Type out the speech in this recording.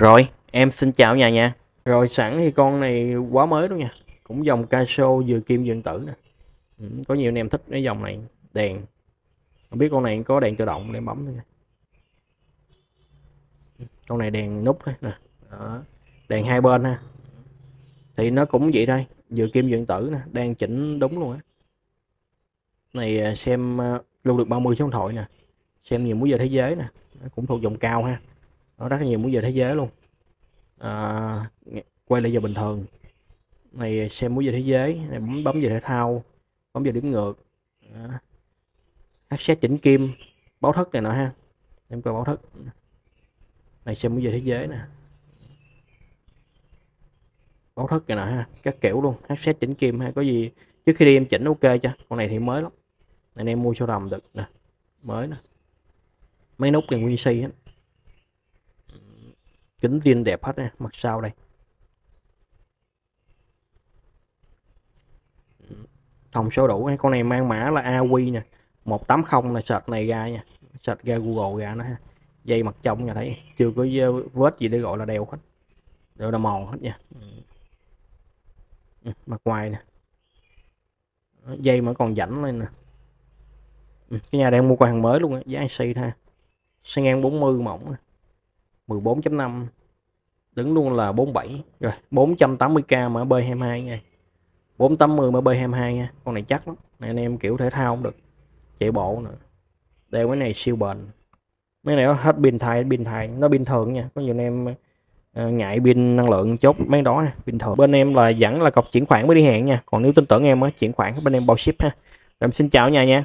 Rồi, em xin chào nhà nha. Rồi sẵn thì con này quá mới luôn nha. Cũng dòng Casio vừa kim vừa tử nè. Ừ, có nhiều anh em thích cái dòng này. Đèn. Không biết con này có đèn tự động để bấm thôi nha. Con này đèn nút đấy nè. Đó. Đèn hai bên ha. Thì nó cũng vậy đây. Vừa kim vừa tử nè. Đang chỉnh đúng luôn á. Này à, xem à, lưu được 30 số điện thoại nè. Xem nhiều múi giờ thế giới nè. Nó cũng thuộc dòng cao ha nó rất là nhiều múi giờ thế giới luôn. À, quay lại giờ bình thường. Này xem múi giờ thế giới này bấm bấm giờ thể thao bấm giờ điểm ngược. À, xét chỉnh kim báo thức này nọ ha. Em coi báo thức. Này xem múi giờ thế giới nè. Báo thức này nọ ha các kiểu luôn. Set chỉnh kim ha có gì trước khi đi em chỉnh ok cho con này thì mới lắm. Anh em mua cho rầm được nè mới nè. Mấy nút này nguyên si hết kính viên đẹp hết nha mặt sau đây. Thông số đủ con này mang mã là AQ nè 180 là sệt này ra nha sệt ra Google ra nó ha. Dây mặt trong nhà thấy chưa? Có vết gì để gọi là đeo hết. Đều là mòn hết nha. Ừ, mặt ngoài nè. Dây mà còn rảnh lên nè. Ừ, cái nhà đang mua qua hàng mới luôn á giá IC ha. Xe ngang 40 mỏng 14.5 đứng luôn là 47 rồi 480k mà bơi 22 nha. 480 mà bơi 22 nha. Con này chắc lắm. Này, anh em kiểu thể thao không được. Chạy bộ nữa. Đeo cái này siêu bền. Mấy này nó hết pin thay pin thay nó pin thường nha. Có nhiều anh em ờ, ngại pin năng lượng chốt mấy đó nè pin thường. Bên em là vẫn là cọc chuyển khoản mới đi hẹn nha. Còn nếu tin tưởng em á, chuyển khoản bên em bao ship ha. Em xin chào nhà nha.